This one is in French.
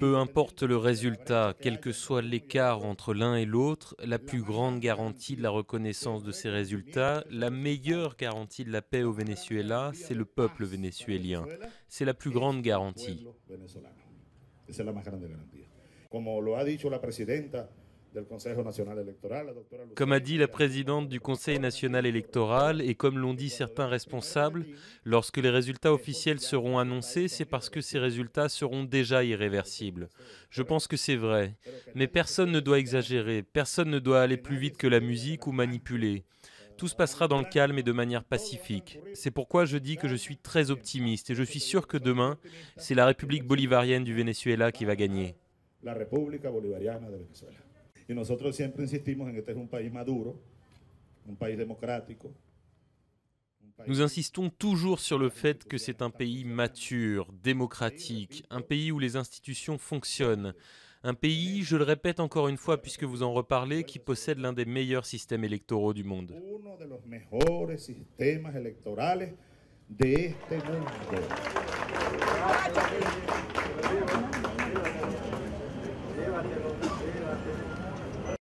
Peu importe le résultat, quel que soit l'écart entre l'un et l'autre, la plus grande garantie de la reconnaissance de ces résultats, la meilleure garantie de la paix au Venezuela, c'est le peuple vénézuélien. C'est la plus grande garantie. Comme a dit la présidente du Conseil national électoral et comme l'ont dit certains responsables, lorsque les résultats officiels seront annoncés, c'est parce que ces résultats seront déjà irréversibles. Je pense que c'est vrai, mais personne ne doit exagérer, personne ne doit aller plus vite que la musique ou manipuler. Tout se passera dans le calme et de manière pacifique. C'est pourquoi je dis que je suis très optimiste et je suis sûr que demain, c'est la République bolivarienne du Venezuela qui va gagner. la República Bolivariana de Venezuela. Y nosotros siempre insistimos en que este es un país maduro, un país democrático. Nous insistons toujours sur le fait que c'est un pays mature, démocratique, un pays où les institutions fonctionnent, un pays, je le répète encore une fois puisque vous en reparlez, qui possède l'un des meilleurs systèmes électoraux du monde.